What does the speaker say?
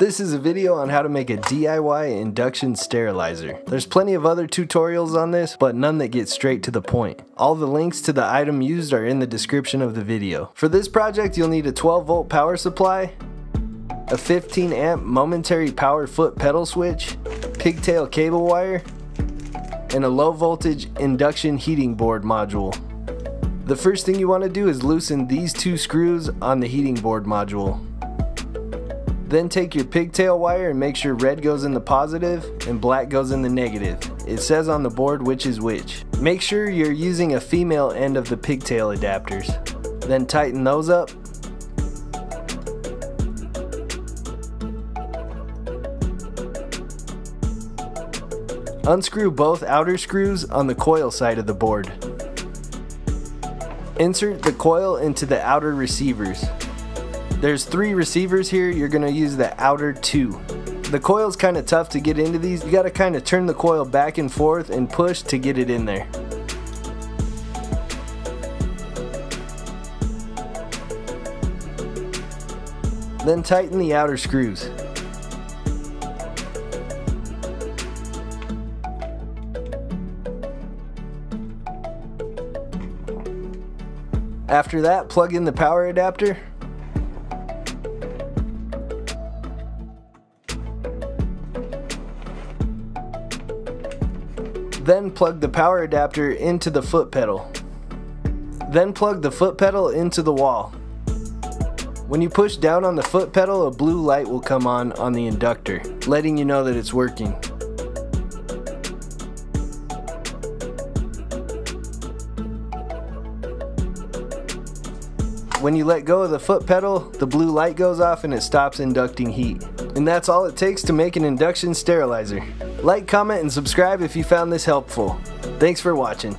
This is a video on how to make a DIY induction sterilizer. There's plenty of other tutorials on this, but none that get straight to the point. All the links to the item used are in the description of the video. For this project, you'll need a 12 volt power supply, a 15 amp momentary power foot pedal switch, pigtail cable wire, and a low voltage induction heating board module. The first thing you want to do is loosen these two screws on the heating board module. Then take your pigtail wire and make sure red goes in the positive and black goes in the negative. It says on the board which is which. Make sure you're using a female end of the pigtail adapters. Then tighten those up. Unscrew both outer screws on the coil side of the board. Insert the coil into the outer receivers. There's three receivers here, you're gonna use the outer two. The coil's kind of tough to get into these. You gotta kind of turn the coil back and forth and push to get it in there. Then tighten the outer screws. After that, plug in the power adapter Then plug the power adapter into the foot pedal. Then plug the foot pedal into the wall. When you push down on the foot pedal, a blue light will come on on the inductor, letting you know that it's working. When you let go of the foot pedal, the blue light goes off and it stops inducting heat. And that's all it takes to make an induction sterilizer. Like, comment, and subscribe if you found this helpful. Thanks for watching.